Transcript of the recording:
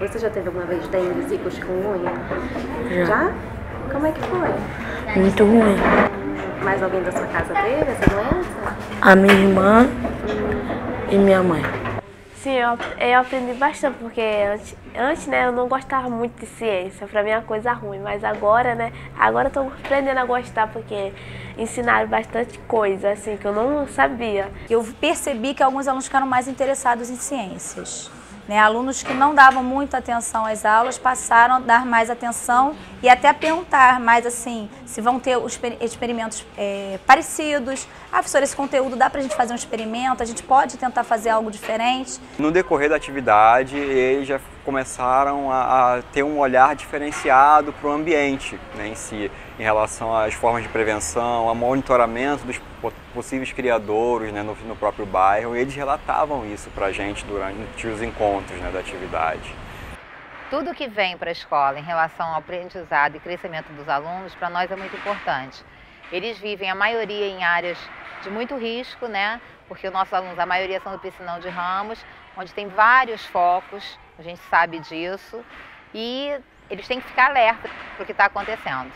Você já teve alguma vez dengue, zika chikungunya? Já. Já? Como é que foi? Muito ruim. Mais alguém da sua casa teve essa doença? A minha irmã e minha mãe. Sim, eu, eu aprendi bastante, porque antes, antes, né, eu não gostava muito de ciência, pra mim é uma coisa ruim, mas agora, né, agora eu tô aprendendo a gostar, porque ensinaram bastante coisa, assim, que eu não sabia. Eu percebi que alguns alunos ficaram mais interessados em ciências. Né? Alunos que não davam muita atenção às aulas passaram a dar mais atenção e até a perguntar mais assim, se vão ter os exper- experimentos é, parecidos. Ah, professora, esse conteúdo dá pra gente fazer um experimento? A gente pode tentar fazer algo diferente? No decorrer da atividade, eles já começaram a, a ter um olhar diferenciado para o ambiente né, em si, em relação às formas de prevenção, ao monitoramento dos po- possíveis criadouros né, no, no próprio bairro. Eles relatavam isso para a gente durante os encontros né, da atividade. Tudo que vem para a escola em relação ao aprendizado e crescimento dos alunos, para nós é muito importante. Eles vivem, a maioria, em áreas de muito risco, né? Porque os nossos alunos, a maioria são do Piscinão de Ramos, onde tem vários focos, a gente sabe disso, e eles têm que ficar alerta para o que está acontecendo.